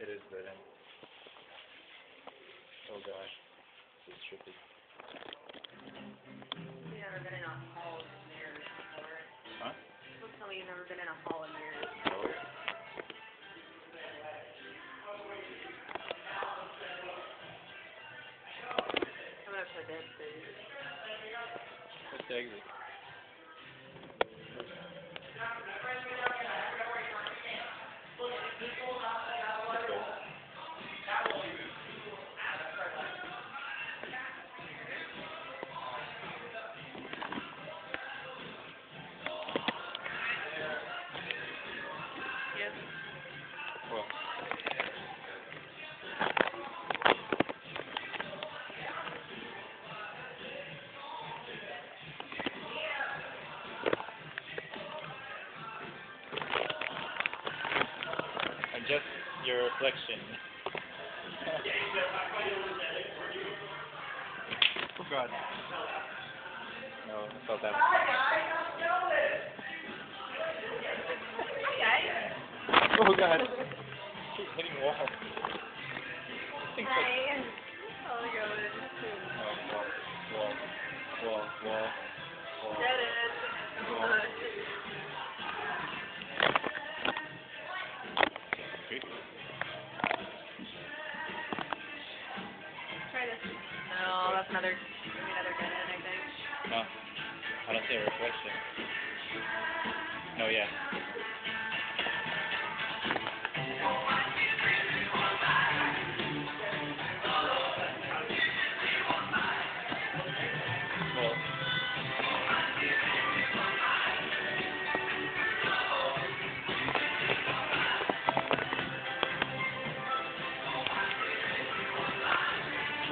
It is dead end. Oh gosh. This is tricky. You've never been in a hall of mirrors before. Huh? Don't tell me you've never been in a hall of mirrors before. I'm gonna this through. What's the exit? Yep. Well, adjust your reflection. oh god. No, I felt that. Oh god. Keep hitting wall. Things like Hi. Oh my god. Oh, wall, wall, wall, wall, wall. Get it. Creepy. Try this. No, that's another, another dead end, I think. No, oh, I don't see a reflection. No, yeah.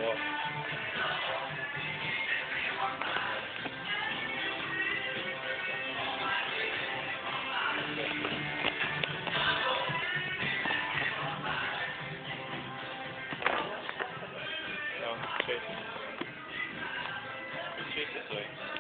Well, no. Straight this way.